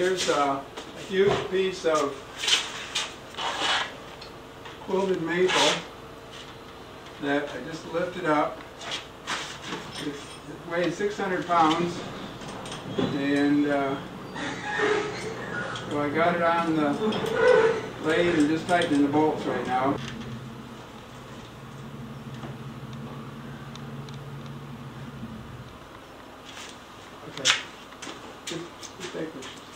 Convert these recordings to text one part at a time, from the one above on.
here's a huge piece of quilted maple that I just lifted up. It it weighs 600 pounds, and uh, so I got it on the lathe and just tightening the bolts right now. Okay. Just, just take pictures.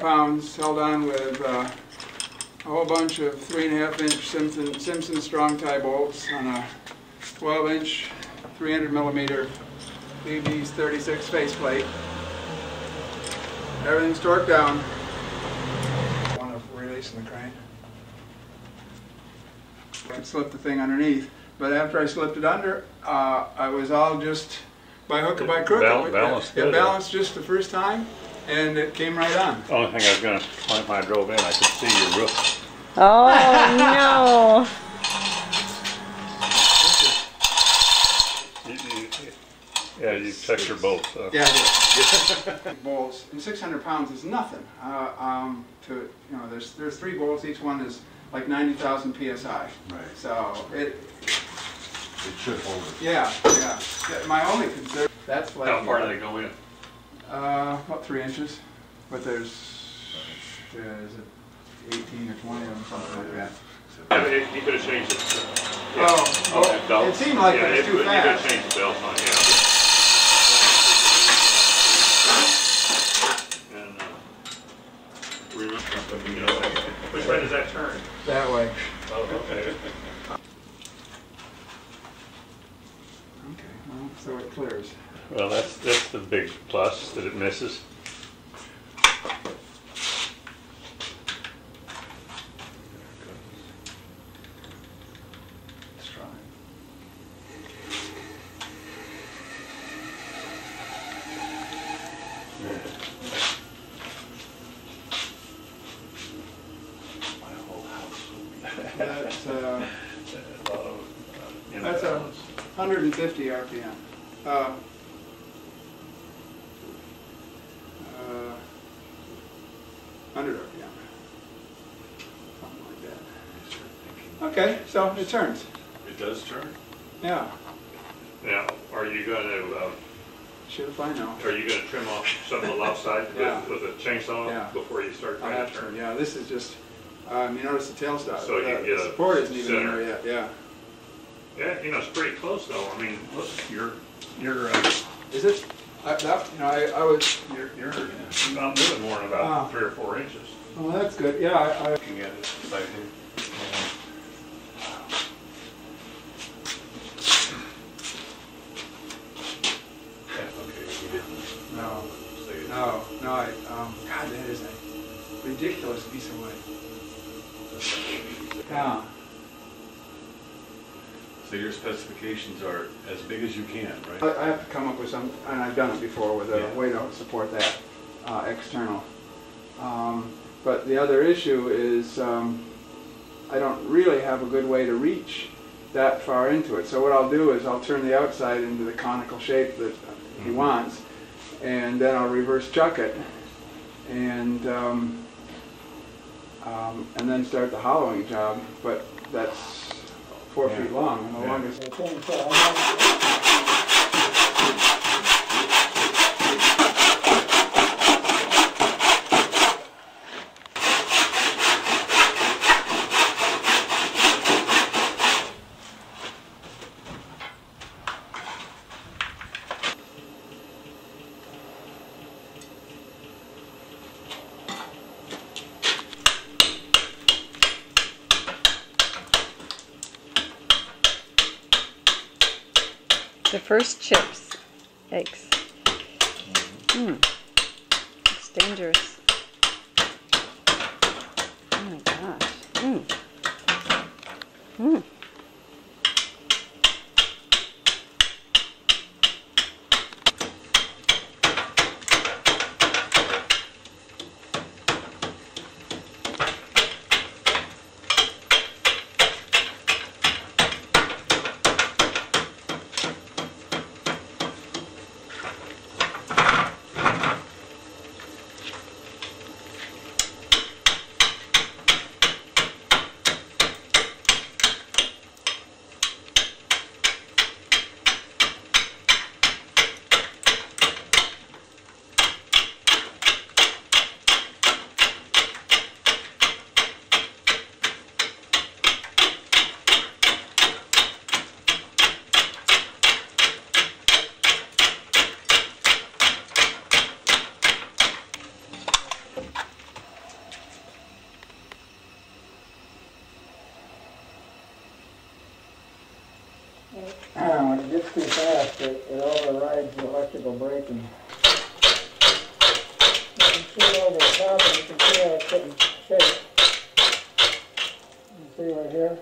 Pounds held on with uh, a whole bunch of three and a half inch Simpson, Simpson strong tie bolts on a 12 inch, 300 millimeter VB 36 faceplate. Everything's torqued down. One of releasing the crane. I slipped the thing underneath, but after I slipped it under, uh, I was all just by hook or by crook. Bal- It- balanced It good. balanced just the first time, and it came right on. The only thing I was gonna, point when I drove in, I could see your roof. Oh You- you- Yeah, you checked your bolts, so. Yeah, I did. Bowls, and 600 pounds is nothing. Uh, um, to you know, there's there's three bolts. Each one is like 90,000 psi. Right. So it, It should hold it. yeah, yeah. Yeah, My only concern that's like How far do they go in? Uh, about three inches, but there's yeah, is it 18 or 20 of them, something like that. Yeah, but it- You could have changed it. Yeah. Oh, Oh, well, belt. it seemed like Yeah, it was too fast. You could have changed the belt on, yeah. And, uh, remember, you know, which way does that turn? That way. Oh, okay. Okay. Well, so it clears. Well, that's, that's the big plus, that it misses. Let's try. That's uh, That's a- 150 RPM. Uh, 100 RPM. Something like that. Okay, so it turns. It does turn? Yeah. Now, are you gonna, uh, Should if I know. are you gonna trim off some of the left side Yeah. with, with a chainsaw Yeah. before you start trying to to. turn? Yeah, this is just. Um, you notice the tailstock. So the, the support isn't even center. there yet. Yeah. Yeah, you know, it's pretty close though. I mean, look, you're, you're, uh, Is it? I, that, you know, I, I was. you're, you're not moving more than Ah. about three or four inches. Well, that's good. Yeah, I, I Looking at it side here. Yeah, okay, he didn't no. say it. No, no, I, um, God, that is a ridiculous piece of wood. Yeah, So your specifications are as big as you can, right? I, I have to come up with some, and I've done it before with a Yeah. way to support that, uh, external. Um, but the other issue is, um, I don't really have a good way to reach that far into it. So what I'll do is I'll turn the outside into the conical shape that he Mhm. wants, and then I'll reverse chuck it, and um, um, and then start the hollowing job. But that's four Yeah. feet long, and the Yeah. longest. First chips. Yikes. Hmm. It's dangerous. Oh my gosh. Hmm. Hmm. When it gets too fast, it, it overrides the electrical braking. You can see over the top, and you can see how it's getting shape. You see right here?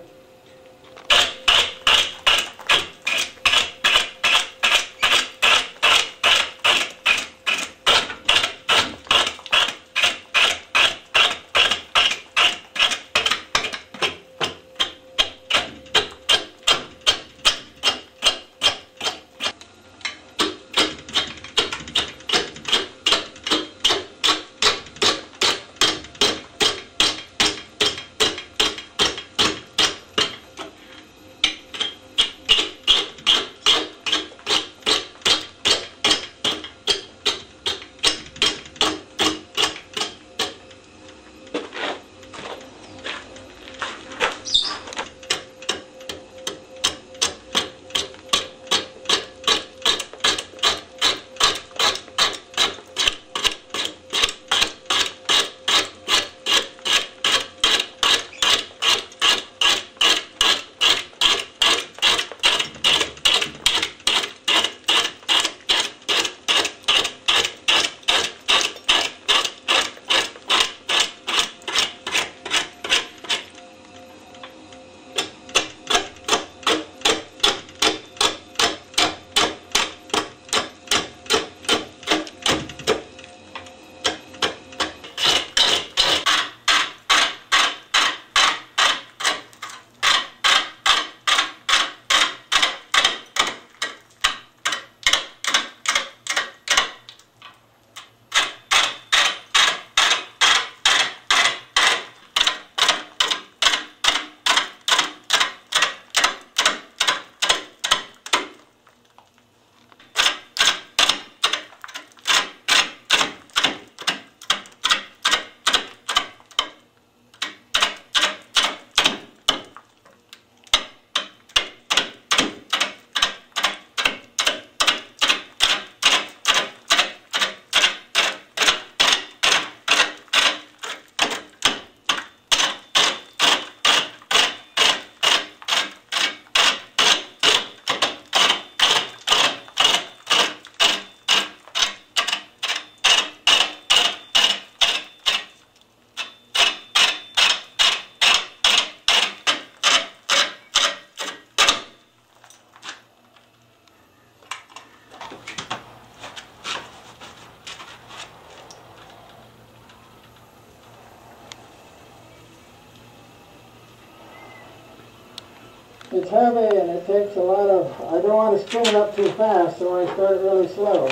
It's heavy and it takes a lot of, I don't want to spin it up too fast, so I start it really slow.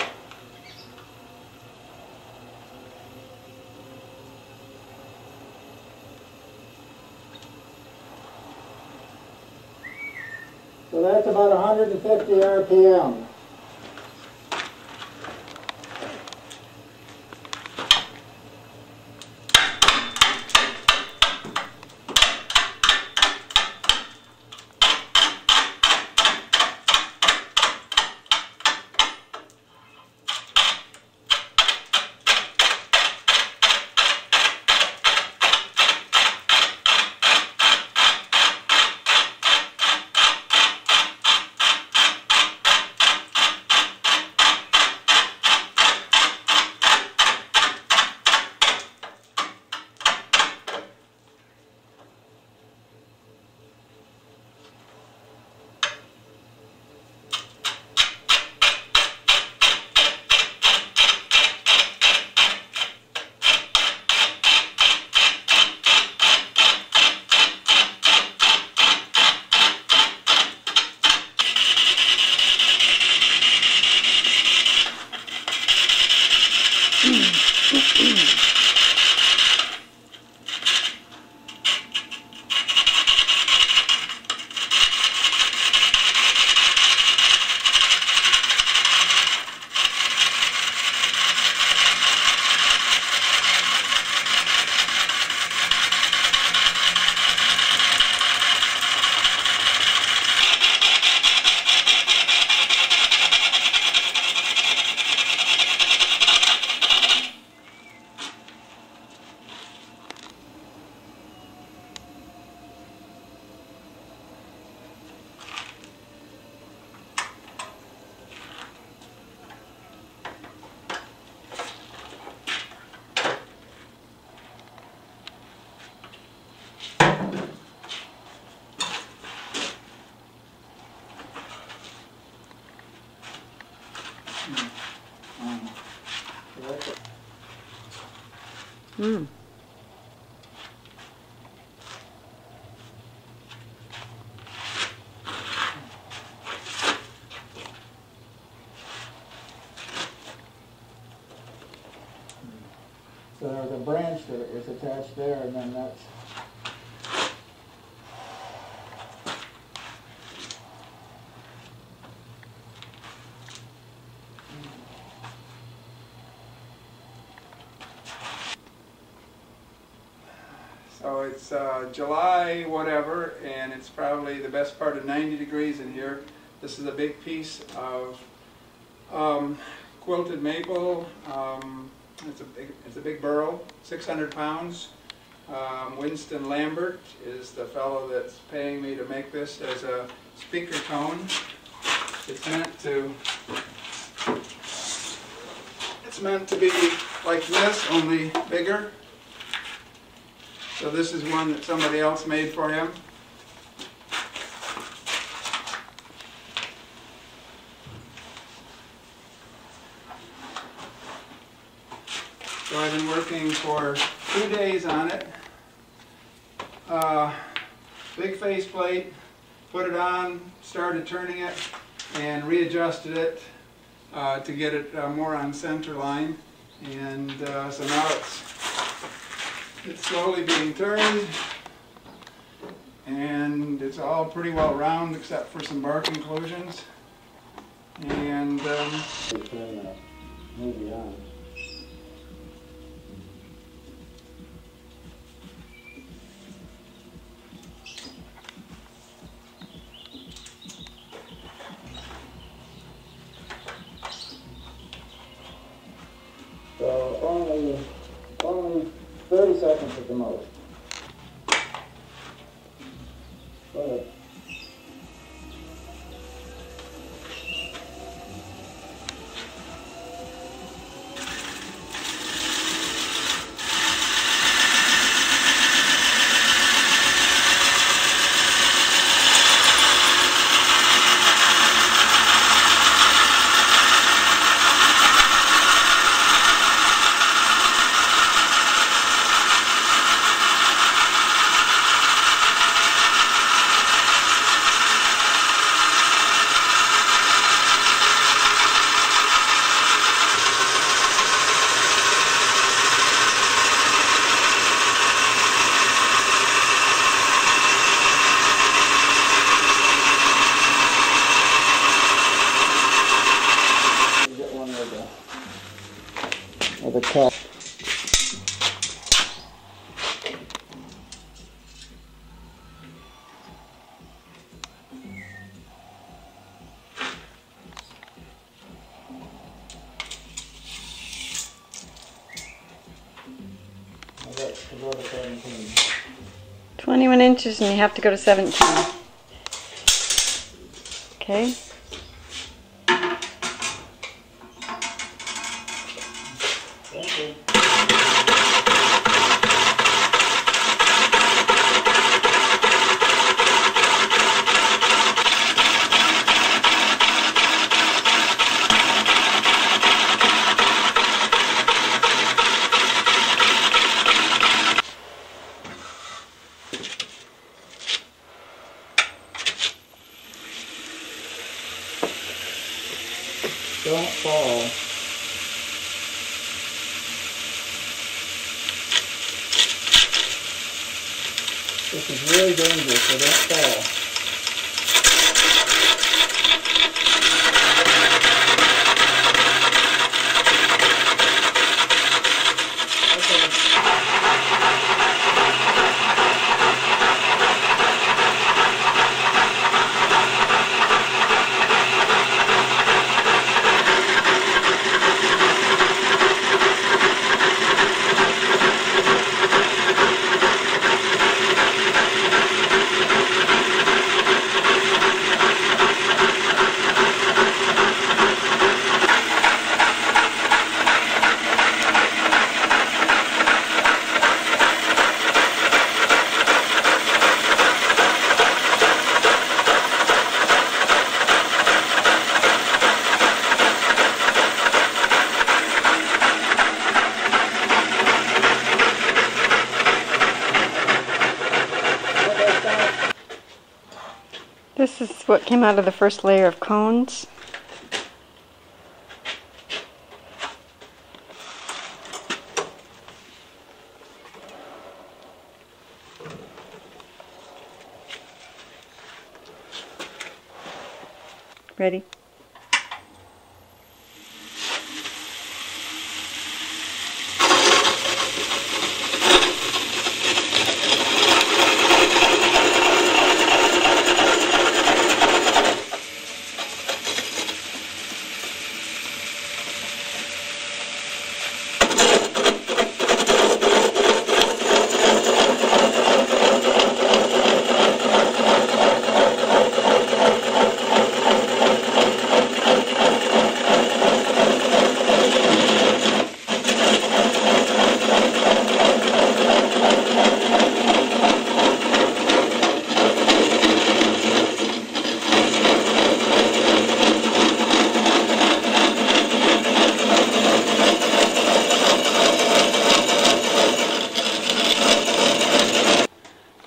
So that's about 150 RPM. Mm. So there's a branch that is attached there, and then that's, It's uh, July, whatever, and it's probably the best part of 90 degrees in here. This is a big piece of um, quilted maple. Um, it's a big, it's a big burl, 600 pounds. Um, Winston Lambert is the fellow that's paying me to make this as a speaker cone. It's meant to it's meant to be like this, only bigger. So this is one that somebody else made for him. So I've been working for two days on it. Uh, big face plate, put it on, started turning it, and readjusted it uh, to get it uh, more on center line. And uh, so now it's it's slowly being turned, and it's all pretty well round except for some bark inclusions. And um, and you have to go to 17. Okay. Don't fall. This is really dangerous, so don't fall. Okay. That's what came out of the first layer of cones. Ready?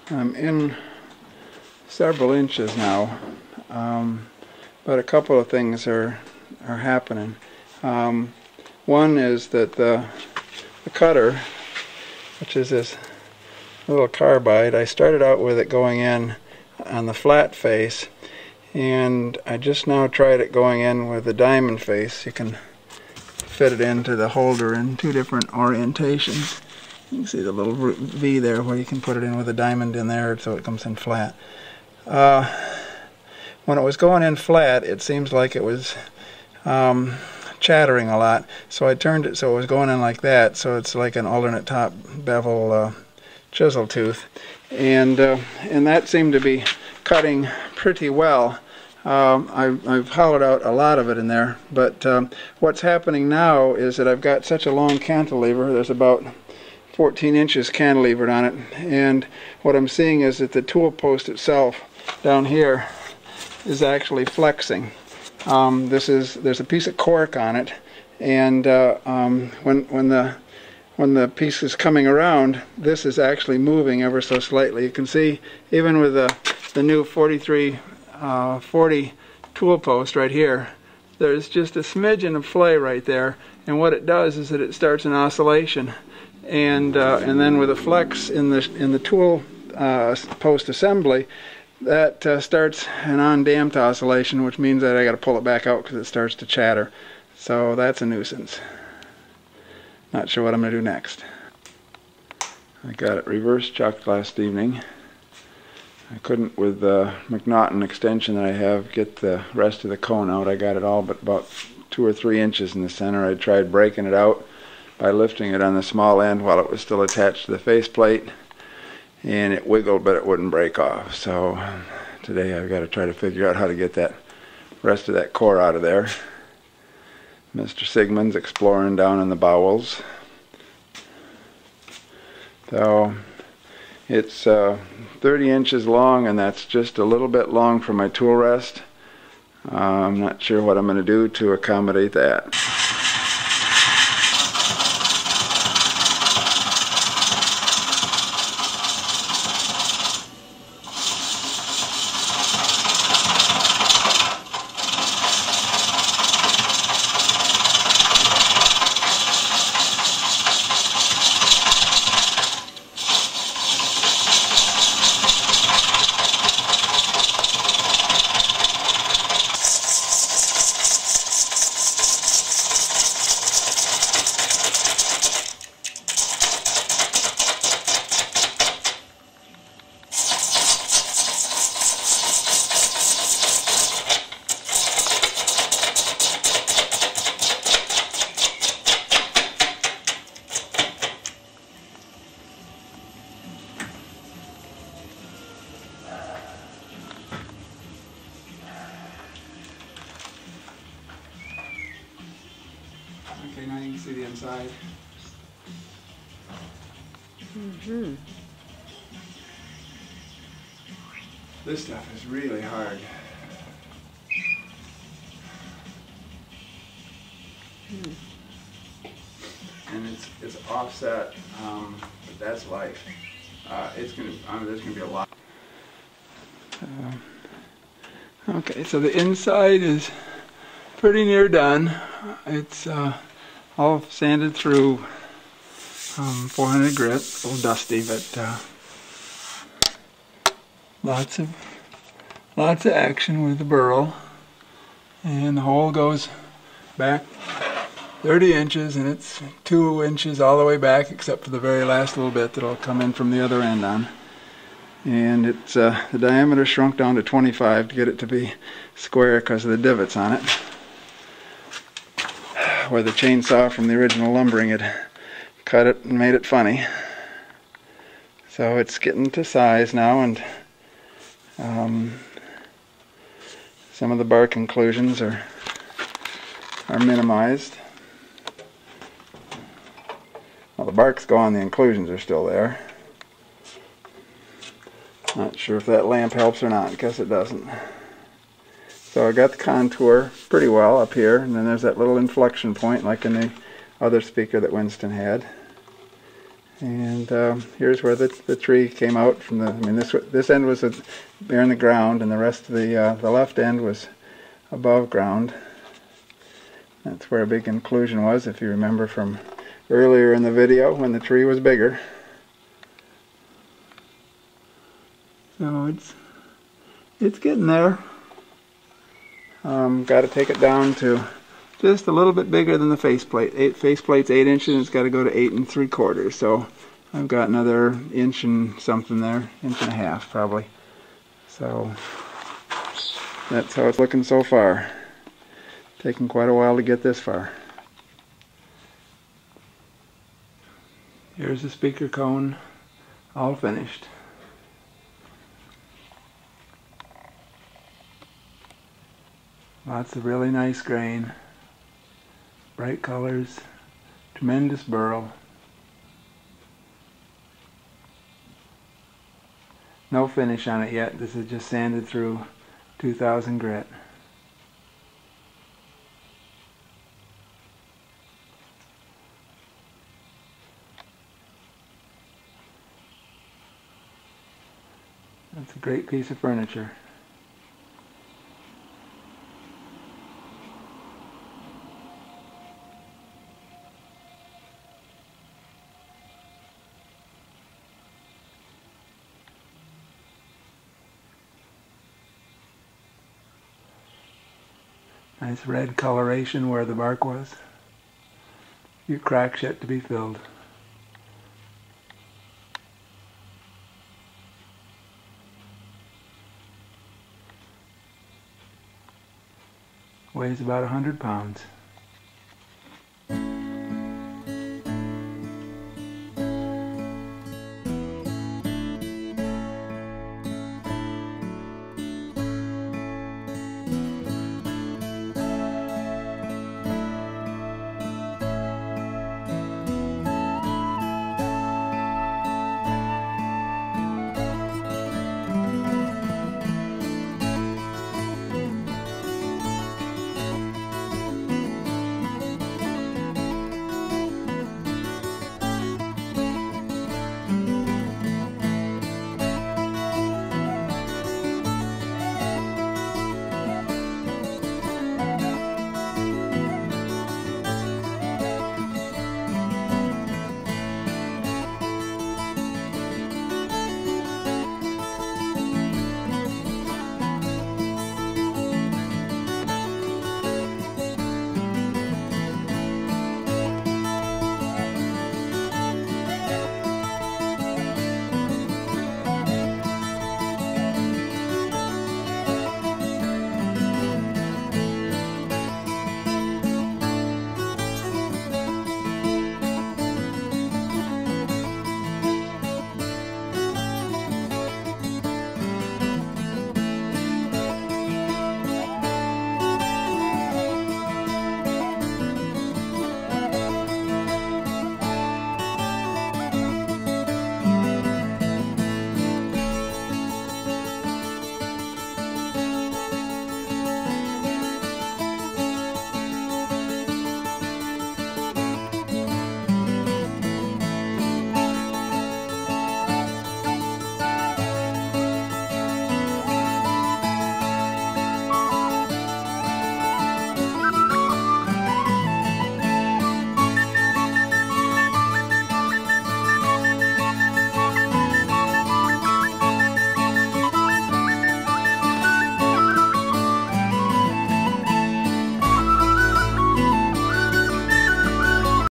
I'm in several inches now, um, but a couple of things are are happening. Um, one is that the, the cutter, which is this little carbide, I started out with it going in on the flat face, and I just now tried it going in with the diamond face. You can fit it into the holder in two different orientations. You can see the little V there where you can put it in with a diamond in there so it comes in flat. Uh, when it was going in flat, it seems like it was um, chattering a lot. So I turned it so it was going in like that. So it's like an alternate top bevel uh, chisel tooth. And, uh, and that seemed to be cutting pretty well. Um, I've, I've hollowed out a lot of it in there, but um, what's happening now is that I've got such a long cantilever. There's about 14 inches cantilevered on it and what I'm seeing is that the tool post itself down here is actually flexing. Um, this is there's a piece of cork on it and uh, um, when when the when the piece is coming around this is actually moving ever so slightly. You can see even with the the new 43 uh, 40 tool post right here there's just a smidgen of flay right there and what it does is that it starts an oscillation. And uh, and then with a flex in the in the tool uh, post assembly that uh, starts an undamped oscillation which means that I got to pull it back out because it starts to chatter. So that's a nuisance. Not sure what I'm gonna do next. I got it reverse chucked last evening. I couldn't with the McNaughton extension that I have get the rest of the cone out. I got it all but about two or three inches in the center. I tried breaking it out by lifting it on the small end while it was still attached to the faceplate and it wiggled but it wouldn't break off. So today I've got to try to figure out how to get that rest of that core out of there. Mr. Sigmund's exploring down in the bowels. So it's uh, 30 inches long and that's just a little bit long for my tool rest. Uh, I'm not sure what I'm going to do to accommodate that can see the inside. Mm-hmm. This stuff is really hard. And it's it's offset, um, but that's life. Uh, it's gonna, I mean, there's gonna be a lot. Uh, Okay, so the inside is pretty near done. It's uh, all sanded through um, 400 grit, a little dusty, but uh, lots of lots of action with the burl. And the hole goes back 30 inches, and it's two inches all the way back, except for the very last little bit that'll come in from the other end on and it's uh, the diameter shrunk down to 25 to get it to be square because of the divots on it where the chainsaw from the original lumbering had cut it and made it funny so it's getting to size now and um, some of the bark inclusions are are minimized well the bark's gone the inclusions are still there not sure if that lamp helps or not. Guess it doesn't. So I got the contour pretty well up here, and then there's that little inflection point like in the other speaker that Winston had. And um, here's where the, the tree came out from the, I mean this this end was bare in the ground and the rest of the, uh, the left end was above ground. That's where a big inclusion was if you remember from earlier in the video when the tree was bigger. So it's it's getting there. Um, got to take it down to just a little bit bigger than the faceplate. Eight faceplate's eight inches, and it's got to go to eight and three quarters. So I've got another inch and something there, inch and a half probably. So that's how it's looking so far. Taking quite a while to get this far. Here's the speaker cone, all finished. Lots of really nice grain, bright colors, tremendous burl. No finish on it yet. This is just sanded through 2000 grit. That's a great piece of furniture. Nice red coloration where the bark was. Your cracks yet to be filled. Weighs about a hundred pounds.